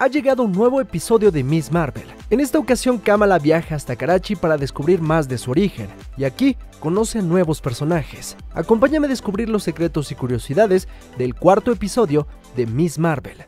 ha llegado un nuevo episodio de Miss Marvel. En esta ocasión Kamala viaja hasta Karachi para descubrir más de su origen, y aquí conoce a nuevos personajes. Acompáñame a descubrir los secretos y curiosidades del cuarto episodio de Miss Marvel.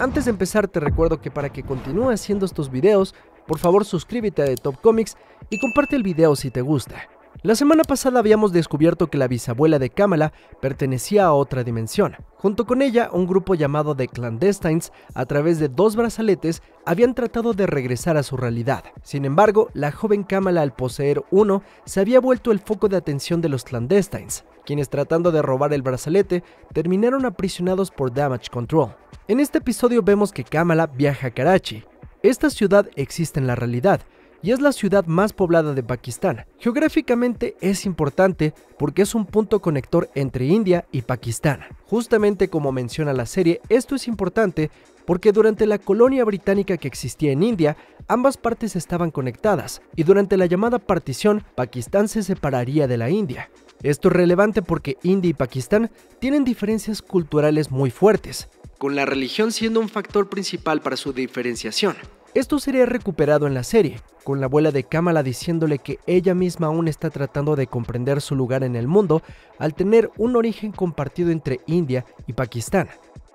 Antes de empezar te recuerdo que para que continúe haciendo estos videos, por favor suscríbete a The Top Comics y comparte el video si te gusta. La semana pasada habíamos descubierto que la bisabuela de Kamala pertenecía a otra dimensión. Junto con ella, un grupo llamado The Clandestines, a través de dos brazaletes, habían tratado de regresar a su realidad. Sin embargo, la joven Kamala al poseer uno, se había vuelto el foco de atención de los Clandestines, quienes tratando de robar el brazalete, terminaron aprisionados por Damage Control. En este episodio vemos que Kamala viaja a Karachi. Esta ciudad existe en la realidad, y es la ciudad más poblada de Pakistán. Geográficamente es importante porque es un punto conector entre India y Pakistán. Justamente como menciona la serie, esto es importante porque durante la colonia británica que existía en India, ambas partes estaban conectadas y durante la llamada partición, Pakistán se separaría de la India. Esto es relevante porque India y Pakistán tienen diferencias culturales muy fuertes, con la religión siendo un factor principal para su diferenciación. Esto sería recuperado en la serie, con la abuela de Kamala diciéndole que ella misma aún está tratando de comprender su lugar en el mundo al tener un origen compartido entre India y Pakistán.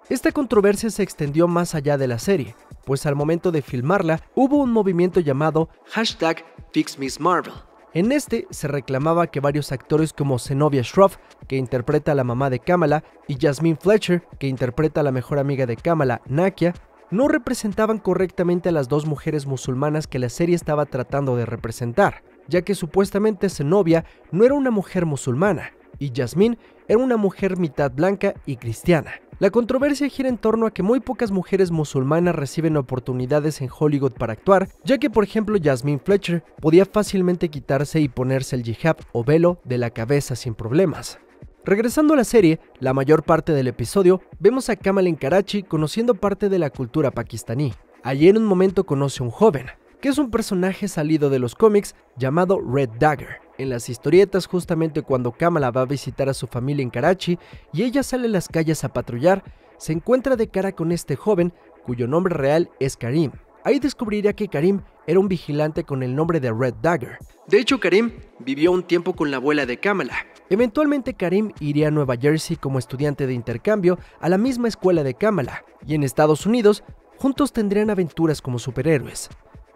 Esta controversia se extendió más allá de la serie, pues al momento de filmarla hubo un movimiento llamado hashtag FixMissMarvel. En este se reclamaba que varios actores como Zenobia Shroff, que interpreta a la mamá de Kamala, y Jasmine Fletcher, que interpreta a la mejor amiga de Kamala, Nakia, no representaban correctamente a las dos mujeres musulmanas que la serie estaba tratando de representar, ya que supuestamente Zenobia no era una mujer musulmana y Jasmine era una mujer mitad blanca y cristiana. La controversia gira en torno a que muy pocas mujeres musulmanas reciben oportunidades en Hollywood para actuar, ya que por ejemplo Jasmine Fletcher podía fácilmente quitarse y ponerse el hijab o velo de la cabeza sin problemas. Regresando a la serie, la mayor parte del episodio vemos a Kamal en Karachi conociendo parte de la cultura pakistaní. Allí en un momento conoce a un joven, que es un personaje salido de los cómics llamado Red Dagger. En las historietas, justamente cuando Kamala va a visitar a su familia en Karachi y ella sale a las calles a patrullar, se encuentra de cara con este joven cuyo nombre real es Karim. Ahí descubriría que Karim era un vigilante con el nombre de Red Dagger. De hecho, Karim vivió un tiempo con la abuela de Kamala, Eventualmente Karim iría a Nueva Jersey como estudiante de intercambio a la misma escuela de Kamala, y en Estados Unidos juntos tendrían aventuras como superhéroes.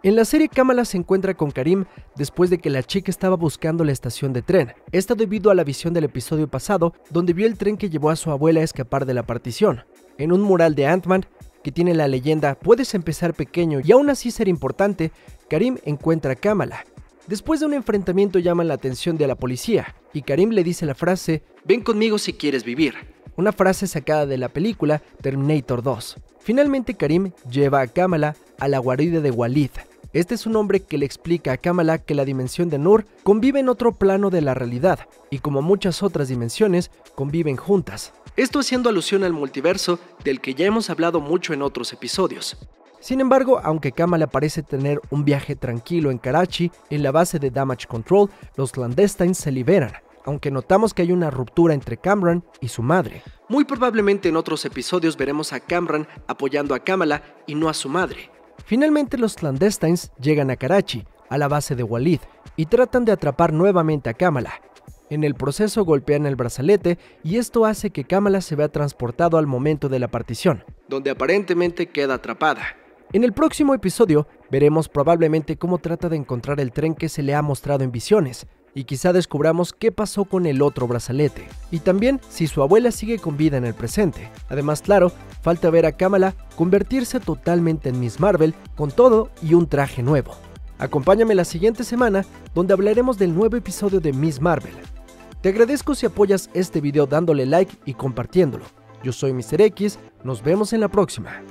En la serie Kamala se encuentra con Karim después de que la chica estaba buscando la estación de tren, esto debido a la visión del episodio pasado donde vio el tren que llevó a su abuela a escapar de la partición. En un mural de Ant-Man que tiene la leyenda Puedes empezar pequeño y aún así ser importante, Karim encuentra a Kamala, Después de un enfrentamiento llaman la atención de la policía y Karim le dice la frase, ven conmigo si quieres vivir, una frase sacada de la película Terminator 2. Finalmente Karim lleva a Kamala a la guarida de Walid. Este es un hombre que le explica a Kamala que la dimensión de Nur convive en otro plano de la realidad y como muchas otras dimensiones conviven juntas. Esto haciendo alusión al multiverso del que ya hemos hablado mucho en otros episodios. Sin embargo, aunque Kamala parece tener un viaje tranquilo en Karachi, en la base de Damage Control, los clandestines se liberan, aunque notamos que hay una ruptura entre Cameron y su madre. Muy probablemente en otros episodios veremos a Cameron apoyando a Kamala y no a su madre. Finalmente los clandestines llegan a Karachi, a la base de Walid, y tratan de atrapar nuevamente a Kamala. En el proceso golpean el brazalete y esto hace que Kamala se vea transportado al momento de la partición, donde aparentemente queda atrapada. En el próximo episodio veremos probablemente cómo trata de encontrar el tren que se le ha mostrado en visiones, y quizá descubramos qué pasó con el otro brazalete, y también si su abuela sigue con vida en el presente. Además, claro, falta ver a Kamala convertirse totalmente en Miss Marvel con todo y un traje nuevo. Acompáñame la siguiente semana donde hablaremos del nuevo episodio de Miss Marvel. Te agradezco si apoyas este video dándole like y compartiéndolo. Yo soy Mr. X, nos vemos en la próxima.